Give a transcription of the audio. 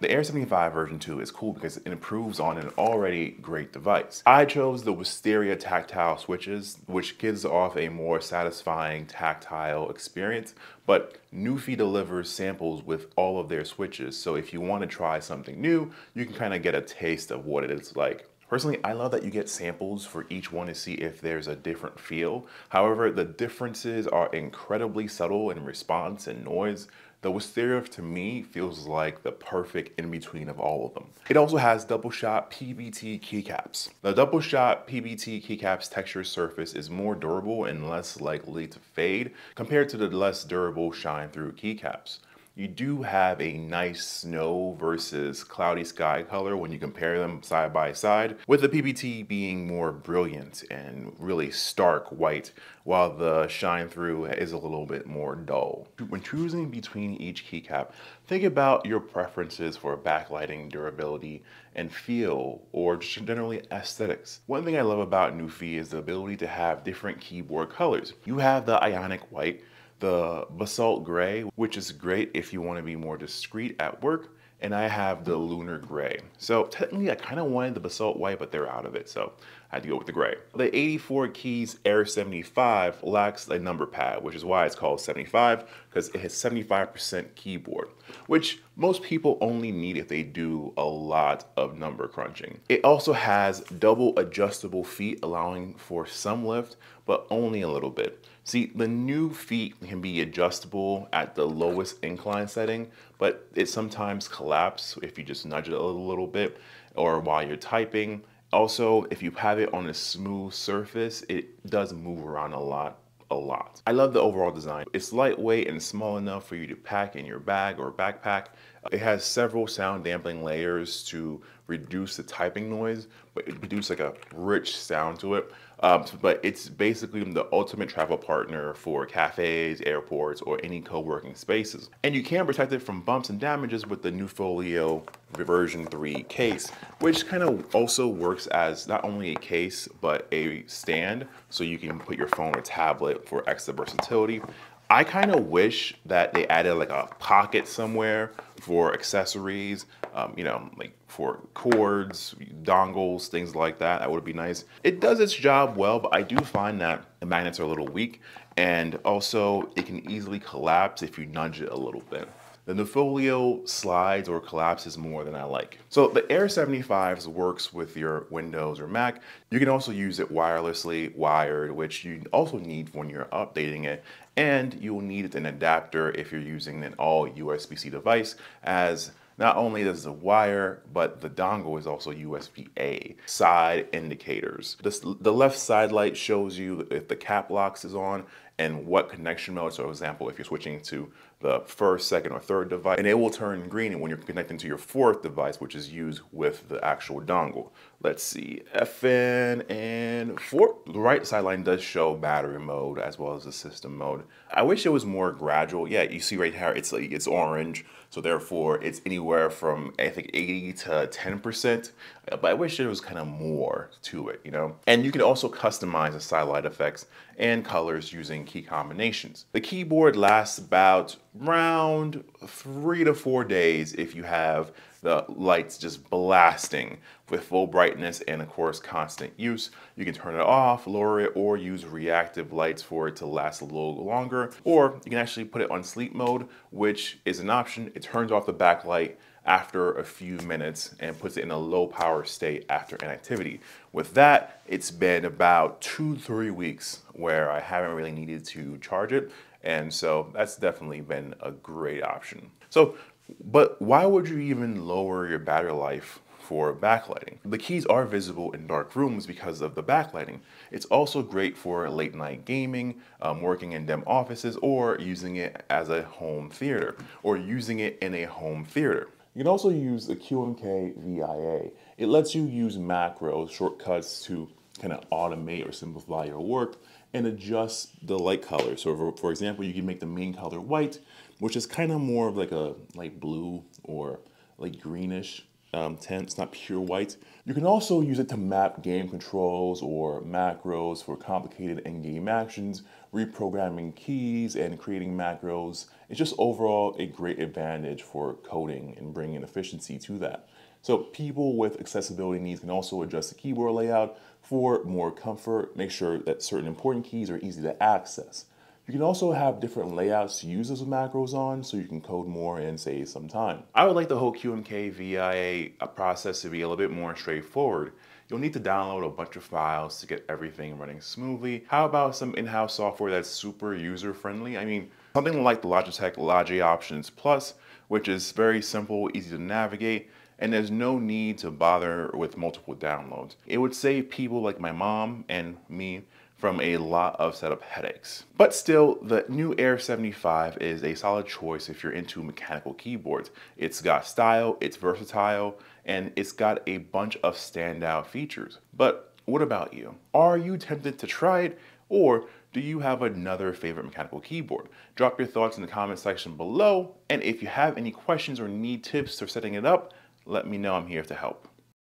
The Air 75 version 2 is cool because it improves on an already great device. I chose the Wisteria tactile switches, which gives off a more satisfying tactile experience, but NuPhy delivers samples with all of their switches, so if you want to try something new, you can kind of get a taste of what it is like. Personally, I love that you get samples for each one to see if there's a different feel. However, the differences are incredibly subtle in response and noise. The Wisteria to me feels like the perfect in between of all of them. It also has double shot PBT keycaps. The double shot PBT keycaps texture surface is more durable and less likely to fade compared to the less durable shine through keycaps you do have a nice snow versus cloudy sky color when you compare them side by side, with the PBT being more brilliant and really stark white, while the shine through is a little bit more dull. When choosing between each keycap, think about your preferences for backlighting, durability, and feel, or just generally aesthetics. One thing I love about NuPhy is the ability to have different keyboard colors. You have the ionic white, the basalt gray, which is great if you want to be more discreet at work, and I have the lunar gray. So technically I kind of wanted the basalt white, but they're out of it, so I had to go with the gray. The 84 keys Air 75 lacks a number pad, which is why it's called 75, because it has 75% keyboard, which most people only need if they do a lot of number crunching. It also has double adjustable feet, allowing for some lift, but only a little bit. See, the new feet can be adjustable at the lowest incline setting, but it sometimes collapse if you just nudge it a little bit or while you're typing. Also, if you have it on a smooth surface, it does move around a lot a lot. I love the overall design. It's lightweight and small enough for you to pack in your bag or backpack. It has several sound dampening layers to reduce the typing noise, but it produces like a rich sound to it. Um, but it's basically the ultimate travel partner for cafes, airports, or any co-working spaces. And you can protect it from bumps and damages with the Nufolio version 3 case, which kind of also works as not only a case, but a stand, so you can put your phone or tablet for extra versatility. I kind of wish that they added like a pocket somewhere for accessories, um, you know, like for cords, dongles, things like that. That would be nice. It does its job well, but I do find that the magnets are a little weak and also it can easily collapse if you nudge it a little bit. The Nufolio slides or collapses more than I like. So the Air 75s works with your Windows or Mac. You can also use it wirelessly, wired, which you also need when you're updating it. And you'll need an adapter if you're using an all USB-C device as not only does the wire, but the dongle is also USB-A. Side indicators. This, the left side light shows you if the cap locks is on and what connection mode. So for example, if you're switching to the first, second, or third device, and it will turn green when you're connecting to your fourth device, which is used with the actual dongle. Let's see, FN and four. The right sideline does show battery mode as well as the system mode. I wish it was more gradual. Yeah, you see right here, it's like it's orange. So therefore, it's anywhere from I think 80 to 10%. But I wish there was kind of more to it, you know? And you can also customize the side light effects and colors using key combinations. The keyboard lasts about around three to four days if you have the lights just blasting with full brightness and of course constant use. You can turn it off, lower it, or use reactive lights for it to last a little longer. Or you can actually put it on sleep mode, which is an option. It turns off the backlight after a few minutes and puts it in a low power state after inactivity. With that, it's been about two, three weeks where I haven't really needed to charge it. And so that's definitely been a great option. So but why would you even lower your battery life for backlighting? The keys are visible in dark rooms because of the backlighting. It's also great for late night gaming, um, working in dim offices, or using it as a home theater, or using it in a home theater. You can also use the QMK VIA. It lets you use macros, shortcuts to kind of automate or simplify your work and adjust the light color. So for, for example, you can make the main color white, which is kind of more of like a light blue or like greenish. Um, tint, it's not pure white. You can also use it to map game controls or macros for complicated in-game actions, reprogramming keys and creating macros. It's just overall a great advantage for coding and bringing efficiency to that. So people with accessibility needs can also adjust the keyboard layout for more comfort, make sure that certain important keys are easy to access. You can also have different layouts to use those macros on so you can code more and save some time. I would like the whole QMK VIA process to be a little bit more straightforward. You'll need to download a bunch of files to get everything running smoothly. How about some in-house software that's super user-friendly? I mean, something like the Logitech Logi Options Plus, which is very simple, easy to navigate, and there's no need to bother with multiple downloads. It would save people like my mom and me from a lot of setup headaches. But still, the new Air 75 is a solid choice if you're into mechanical keyboards. It's got style, it's versatile, and it's got a bunch of standout features. But what about you? Are you tempted to try it? Or do you have another favorite mechanical keyboard? Drop your thoughts in the comment section below. And if you have any questions or need tips for setting it up, let me know I'm here to help.